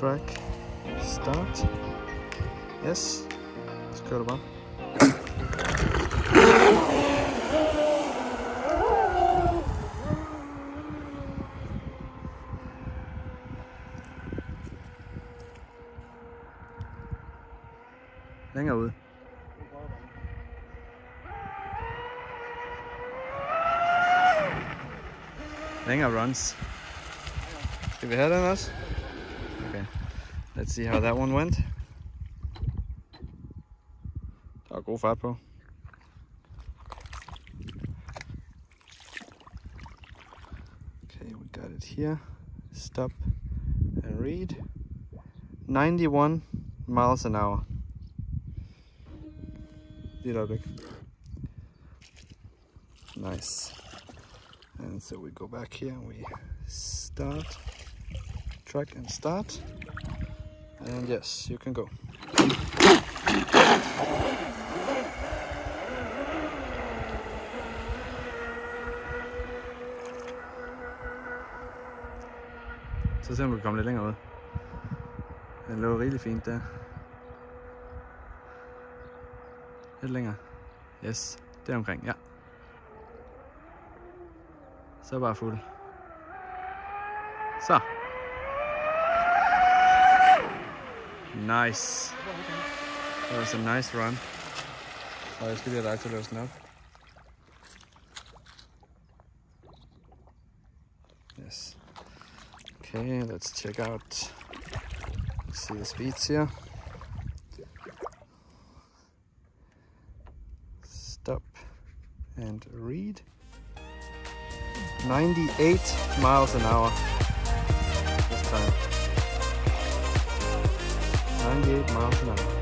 track, start. Yes, så kører du bare. Længere ude. Længere runs. Skal vi have den også? Let's see how that one went. God fart. Okay, we got it here. Stop and read. 91 miles an hour. Lige et øjeblik. Nice. And so we go back here and we start, track and start. And yes, you can go. Så ser om du kan komme lidt længere ud. Den lå rigtig fint der. Lidt længere. Yes, det er omkring, ja. Så bare fuld. Så. Nice. That was a nice run. Og jeg skal lige have dig til at. Yes. Okay, let's check out. Let's see the speeds here. Stop and read. 98 miles an hour this time. 98 miles hour.